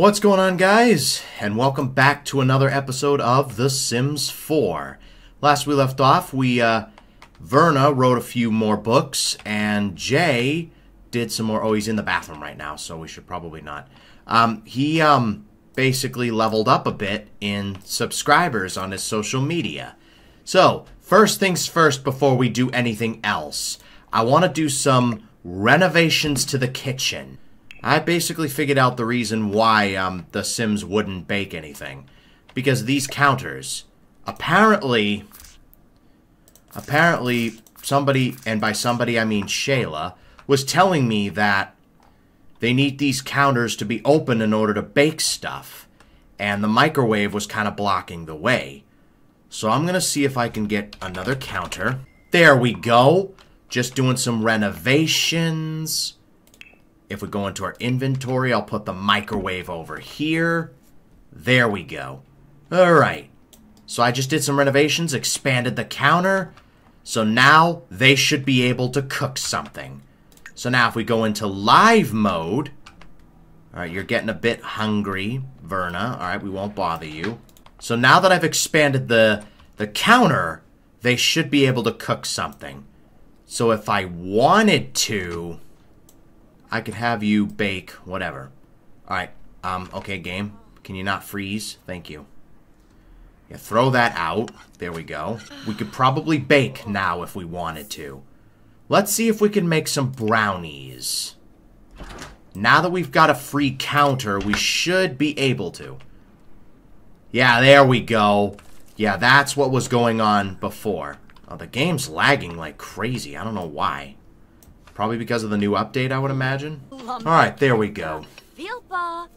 What's going on, guys? And welcome back to another episode of The Sims 4. Last we left off, we, uh, Verna wrote a few more books, and Jay did some more. Oh, he's in the bathroom right now, so we should probably not. Um, he, um, basically leveled up a bit in subscribers on his social media. So, first things first before we do anything else, I want to do some renovations to the kitchen. I basically figured out the reason why um, the Sims wouldn't bake anything. Because these counters, apparently, apparently somebody, and by somebody I mean Shayla, was telling me that they need these counters to be open in order to bake stuff. And the microwave was kind of blocking the way. So I'm going to see if I can get another counter. There we go. Just doing some renovations. If we go into our inventory, I'll put the microwave over here. There we go. Alright. So I just did some renovations, expanded the counter. So now they should be able to cook something. So now if we go into live mode, alright, you're getting a bit hungry, Verna. Alright, we won't bother you. So now that I've expanded the, the counter, they should be able to cook something. So if I wanted to, I could have you bake whatever. Alright, um, okay, game. Can you not freeze? Thank you. Yeah, throw that out. There we go. We could probably bake now if we wanted to. Let's see if we can make some brownies. Now that we've got a free counter, we should be able to. Yeah, there we go. Yeah, that's what was going on before. Oh, the game's lagging like crazy. I don't know why. Probably because of the new update, I would imagine. Alright, there we go.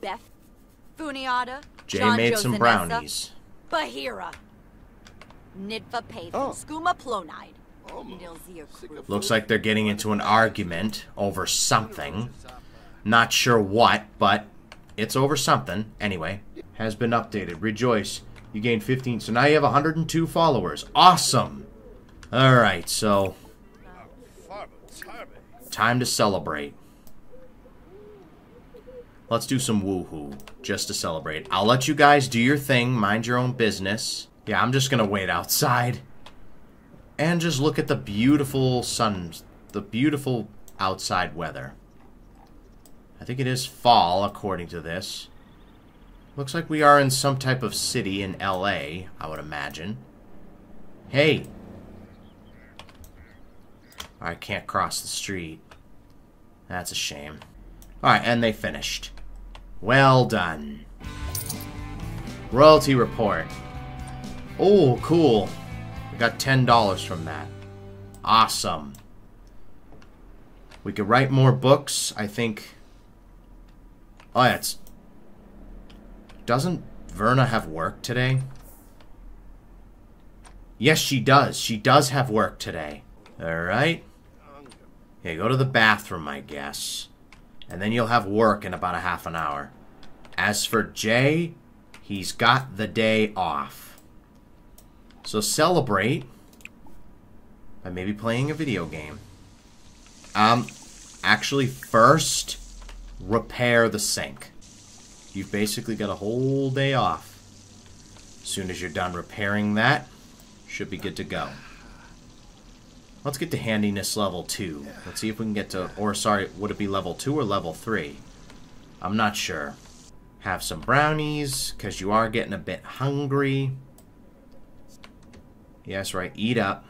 Beth, Funiata, Jay made some brownies. Bahira, Nidva Pathan, Oh. Skuma Plonide, Looks like they're getting into an argument over something. Not sure what, but it's over something. Anyway, has been updated. Rejoice. You gained 15, so now you have 102 followers. Awesome! Alright, so time to celebrate. Let's do some woohoo, just to celebrate. I'll let you guys do your thing, mind your own business. Yeah, I'm just gonna wait outside. And just look at the beautiful sun, the beautiful outside weather. I think it is fall, according to this. Looks like we are in some type of city in LA, I would imagine. Hey! I can't cross the street. That's a shame. Alright, and they finished. Well done. Royalty report. Oh, cool. We got $10 from that. Awesome. We could write more books, I think. Oh, yeah, it's... Doesn't Verna have work today? Yes, she does. She does have work today. Alright. Okay, go to the bathroom, I guess. And then you'll have work in about a half an hour. As for Jay, he's got the day off. So celebrate by maybe playing a video game. Um, actually, first, repair the sink. You've basically got a whole day off. As soon as you're done repairing that, should be good to go. Let's get to handiness level 2. Let's see if we can get to... Or, sorry, would it be level 2 or level 3? I'm not sure. Have some brownies, because you are getting a bit hungry. Yes, right. Eat up.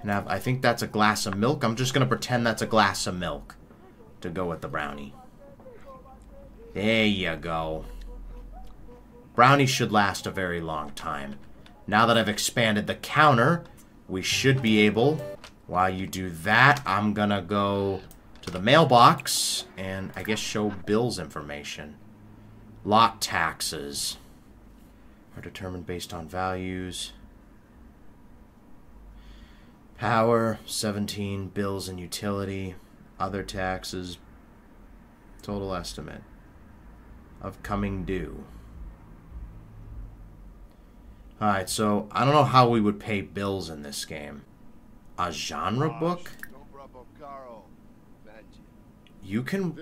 And have, I think that's a glass of milk. I'm just going to pretend that's a glass of milk to go with the brownie. There you go. Brownies should last a very long time. Now that I've expanded the counter, we should be able... While you do that, I'm gonna go to the mailbox and I guess show bills information. Lot taxes are determined based on values. Power, 17, bills and utility, other taxes, total estimate of coming due. Alright, so I don't know how we would pay bills in this game. A genre book? You can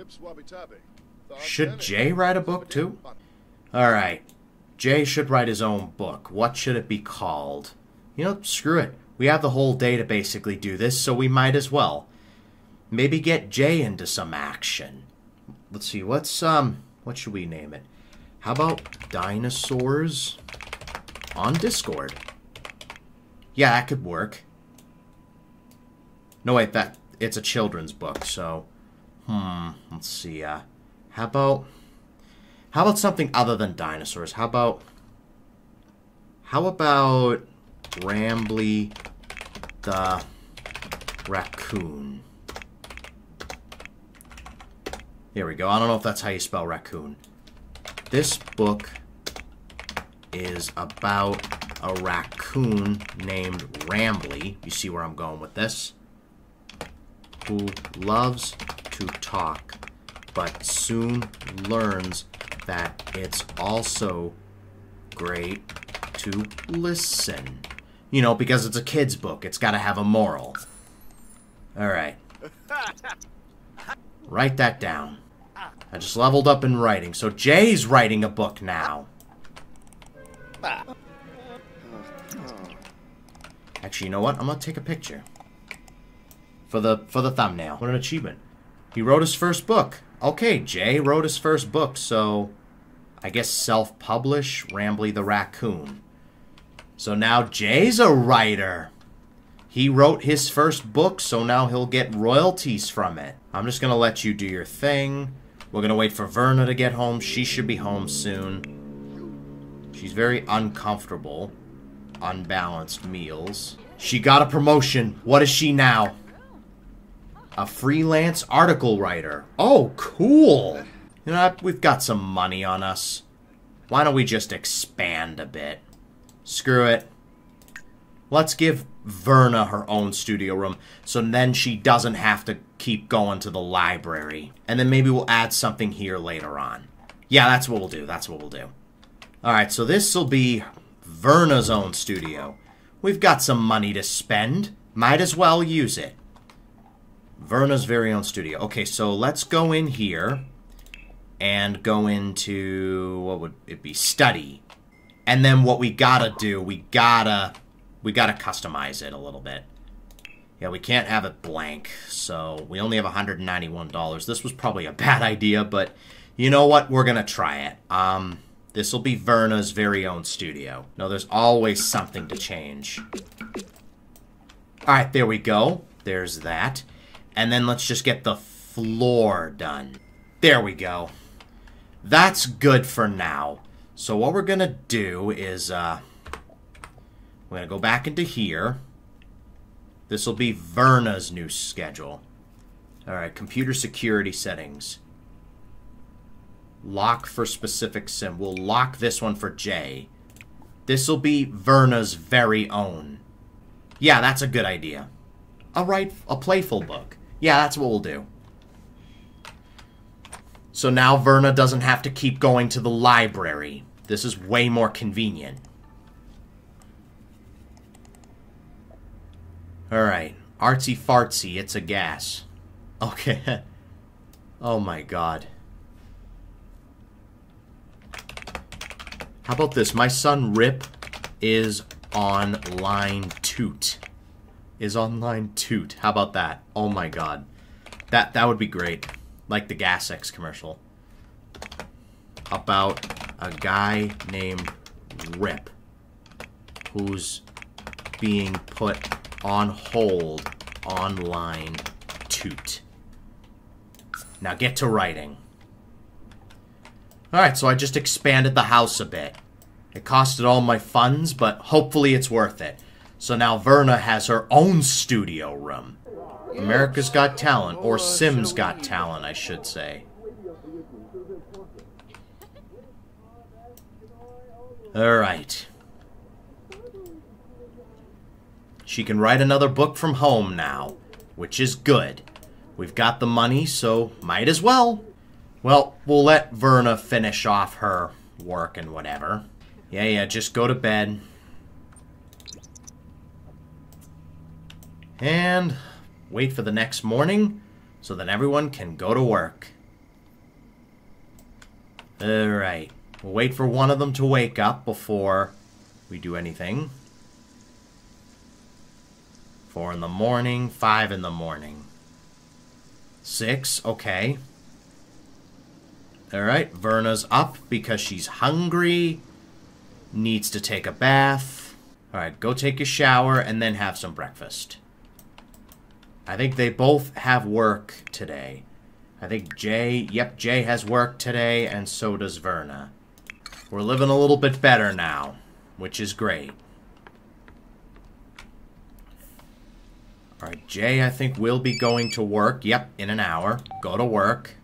Should Jay write a book too? Alright. Jay should write his own book. What should it be called? You know, screw it. We have the whole day to basically do this, so we might as well. Maybe get Jay into some action. Let's see, what's, um, what should we name it? How about Dinosaurs on Discord? Yeah, that could work. No, wait, that, it's a children's book, so, hmm, let's see, uh, how about, how about something other than dinosaurs? How about, how about Rambly the Raccoon? There we go. I don't know if that's how you spell raccoon. This book is about a raccoon named Rambly. You see where I'm going with this? Who loves to talk, but soon learns that it's also great to listen. You know, because it's a kid's book. It's got to have a moral. Alright. Write that down. I just leveled up in writing, so Jay's writing a book now. Actually, you know what? I'm gonna take a picture. For the for the thumbnail. What an achievement. He wrote his first book. Okay, Jay wrote his first book, so I guess self-publish Rambly the Raccoon. So now Jay's a writer. He wrote his first book, so now he'll get royalties from it. I'm just gonna let you do your thing. We're gonna wait for Verna to get home. She should be home soon. She's very uncomfortable. Unbalanced meals. She got a promotion. What is she now? A freelance article writer. Oh, cool. You know? We've got some money on us. Why don't we just expand a bit? Screw it. Let's give Verna her own studio room so then she doesn't have to keep going to the library. And then maybe we'll add something here later on. Yeah, that's what we'll do. That's what we'll do. Alright, so this will be Verna's own studio. We've got some money to spend. Might as well use it. Verna's very own studio. Okay, so let's go in here and go into, what would it be, study. And then what we gotta do, we gotta, we gotta customize it a little bit. Yeah, we can't have it blank, so we only have $191. This was probably a bad idea, but you know what? We're gonna try it. Um, this will be Verna's very own studio. No, there's always something to change. Alright, there we go. There's that. And then let's just get the floor done. There we go. That's good for now. So what we're going to do is, uh, we're going to go back into here. This will be Verna's new schedule. Alright, computer security settings. Lock for specific sim. We'll lock this one for Jay. This will be Verna's very own. Yeah, that's a good idea. I'll write a playful book. Yeah, that's what we'll do. So now Verna doesn't have to keep going to the library. This is way more convenient. Alright. Artsy fartsy, it's a gas. Okay. oh my god. How about this? My son Rip is on line toot. Is on line toot. How about that? Oh my god. That that would be great. Like the Gas X commercial. About a guy named Rip who's being put on hold on line toot. Now get to writing. Alright, so I just expanded the house a bit. It costed all my funds, but hopefully it's worth it. So now Verna has her own studio room. America's Got Talent, or Sims Got Talent, I should say. Alright. She can write another book from home now, which is good. We've got the money, so might as well. Well, we'll let Verna finish off her work and whatever. Yeah, yeah, just go to bed. And wait for the next morning so that everyone can go to work. Alright. We'll wait for one of them to wake up before we do anything. Four in the morning, five in the morning. Six, okay. Alright, Verna's up because she's hungry. Needs to take a bath. Alright, go take a shower and then have some breakfast. I think they both have work today. I think Jay, yep, Jay has work today, and so does Verna. We're living a little bit better now, which is great. Alright, Jay, I think, we'll be going to work. Yep, in an hour. Go to work.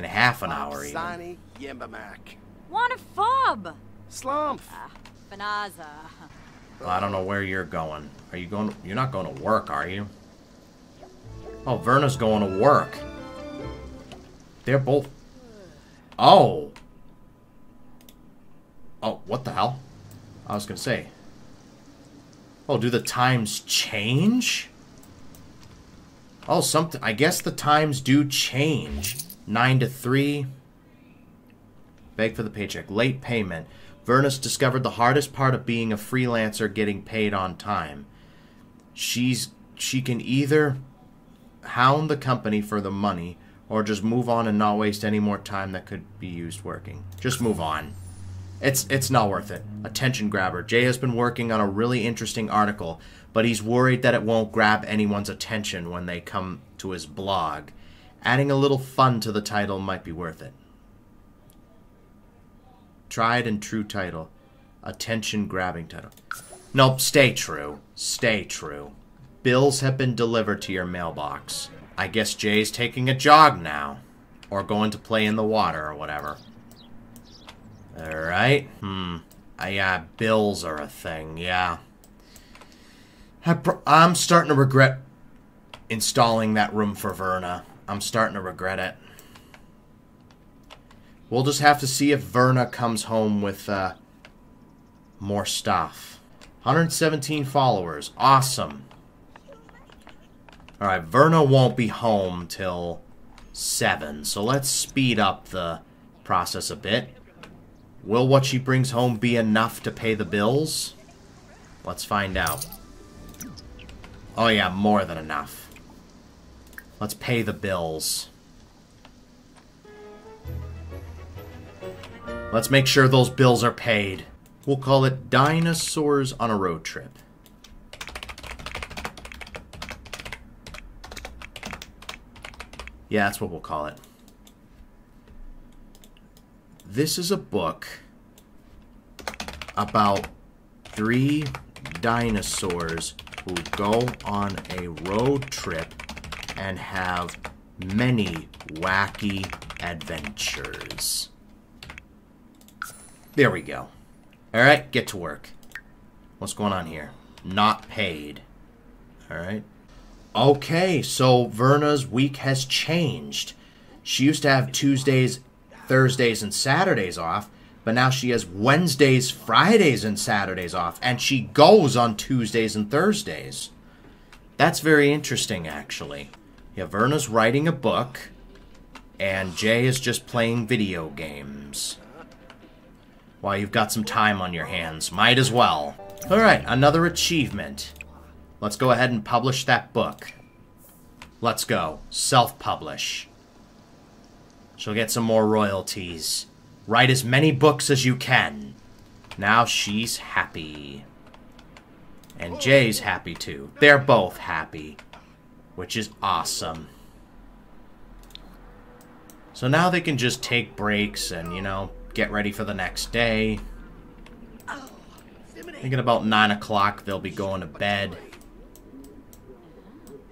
In half an hour, even. Sani Yembamak. Want a fob? Slump. Ah, Banaza. Well, I don't know where you're going. Are you going? You're not going to work, are you? Oh, Verna's going to work. They're both. Oh. Oh, what the hell? I was gonna say. Oh, do the times change? Oh, something. I guess the times do change. Nine to three. Beg for the paycheck. Late payment. Vernus discovered the hardest part of being a freelancer getting paid on time. She's she can either hound the company for the money or just move on and not waste any more time that could be used working. Just move on. It's it's not worth it. Attention grabber. Jay has been working on a really interesting article, but he's worried that it won't grab anyone's attention when they come to his blog. Adding a little fun to the title might be worth it. Tried and true title. Attention grabbing title. Nope, stay true. Stay true. Bills have been delivered to your mailbox. I guess Jay's taking a jog now. Or going to play in the water or whatever. Alright. Hmm. Uh, yeah, bills are a thing, yeah. I'm starting to regret installing that room for Verna. I'm starting to regret it. We'll just have to see if Verna comes home with uh, more stuff. 117 followers. Awesome. Alright, Verna won't be home till 7, so let's speed up the process a bit. Will what she brings home be enough to pay the bills? Let's find out. Oh yeah, more than enough. Let's pay the bills. Let's make sure those bills are paid. We'll call it Dinosaurs on a Road Trip. Yeah, that's what we'll call it. This is a book about three dinosaurs who go on a road trip and have many wacky adventures. There we go. Alright, get to work. What's going on here? Not paid. Alright. Okay, so Verna's week has changed. She used to have Tuesdays, Thursdays, and Saturdays off, but now she has Wednesdays, Fridays, and Saturdays off, and she goes on Tuesdays and Thursdays. That's very interesting, actually. Yeah, Verna's writing a book, and Jay is just playing video games. While you've got some time on your hands, might as well. Alright, another achievement. Let's go ahead and publish that book. Let's go. Self-publish. She'll get some more royalties. Write as many books as you can. Now she's happy. And Jay's happy too. They're both happy. Which is awesome. So now they can just take breaks and, you know, get ready for the next day. Thinking about 9 o'clock, they'll be going to bed.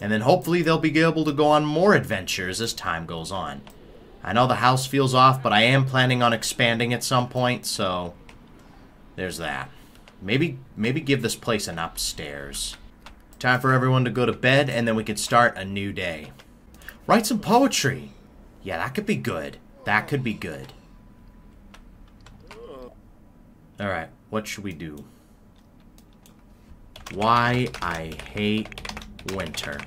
And then hopefully they'll be able to go on more adventures as time goes on. I know the house feels off, but I am planning on expanding at some point, so there's that. Maybe maybe give this place an upstairs. Time for everyone to go to bed, and then we could start a new day. Write some poetry. Yeah, that could be good. That could be good. Alright, what should we do? Why I hate winter.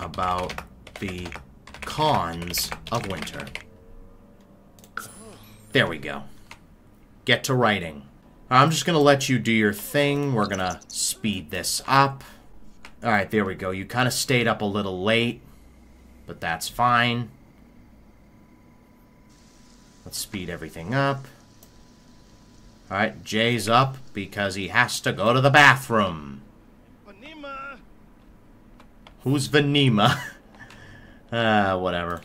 About the cons of winter. There we go. Get to writing. I'm just going to let you do your thing. We're going to speed this up. Alright, there we go. You kind of stayed up a little late, but that's fine. Let's speed everything up. Alright, Jay's up because he has to go to the bathroom. Vanima! Who's Vanima? uh, whatever.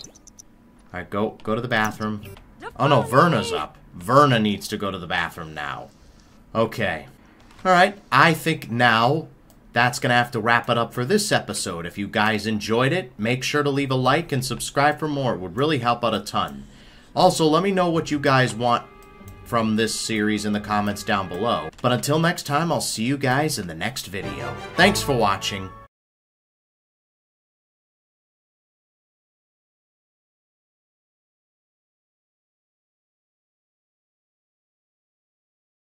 Alright, go go to the bathroom. Oh no, Verna's up. Verna needs to go to the bathroom now. Okay. Alright, I think now that's going to have to wrap it up for this episode. If you guys enjoyed it, make sure to leave a like and subscribe for more. It would really help out a ton. Also, let me know what you guys want from this series in the comments down below. But until next time, I'll see you guys in the next video. Thanks for watching.